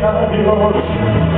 Lord.